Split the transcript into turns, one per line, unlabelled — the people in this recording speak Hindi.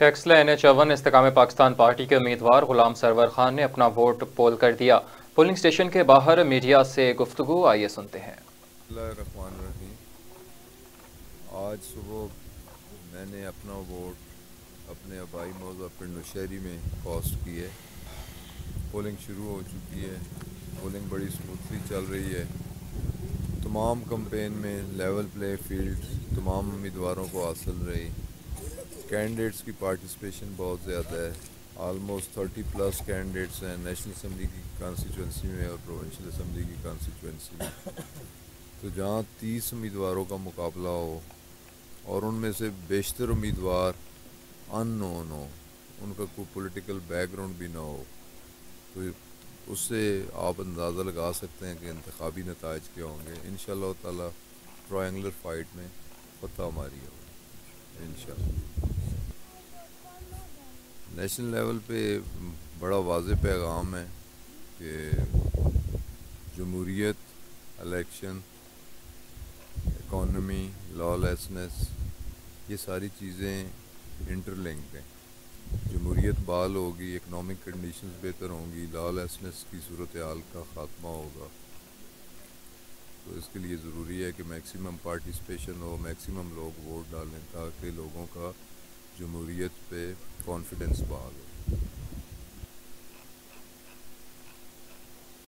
टेक्सला एन एच अवन इस्तेकाम पाकिस्तान पार्टी के उम्मीदवार गुलाम सरवर खान ने अपना वोट पोल कर दिया। पोलिंग स्टेशन के बाहर मीडिया से गुफ्तु आइए सुनते हैं।
आज सुबह मैंने अपना वोट अपने आबाई मौजा पिंड नौशहरी में कास्ट की है पोलिंग शुरू हो चुकी है। पोलिंग बड़ी स्मूथली चल रही है। तमाम कंपेन में लेवल प्ले फ़ील्ड तमाम उम्मीदवारों को हासिल रही। कैंडिडेट्स की पार्टिसिपेशन बहुत ज़्यादा है। आलमोस्ट थर्टी प्लस कैंडिडेट्स हैं नेशनल असम्बली की कॉन्स्टिट्यूंसी में और प्रोविंशियल असम्बली की कॉन्स्टिट्यूंसी में। तो जहाँ तीस उम्मीदवारों का मुकाबला हो और उनमें से बेशतर उम्मीदवार अननोन हो, उनका कोई पॉलिटिकल बैकग्राउंड भी ना हो तो उससे आप अंदाज़ा लगा सकते हैं कि इंतबी नतज क्या होंगे। इन ताला ट्रायंगुलर फाइट में फतह हमारी होगी। इन नेशनल लेवल पे बड़ा वाज पैगाम है कि जमहूरीत इलेक्शन इकॉनमी लॉलेसनेस ये सारी चीज़ें इंटरलिंक्ड हैं। जमहूरीत बाल होगी इकनॉमिक कंडीशंस बेहतर होंगी लॉलेसनेस की सूरत हाल का ख़ात्मा होगा। तो इसके लिए ज़रूरी है कि मैक्सिमम पार्टिसिपेशन हो मैक्सिमम लोग वोट डालें ताकि लोगों का जमहूरीत पे कॉन्फिडेंस बहाल हो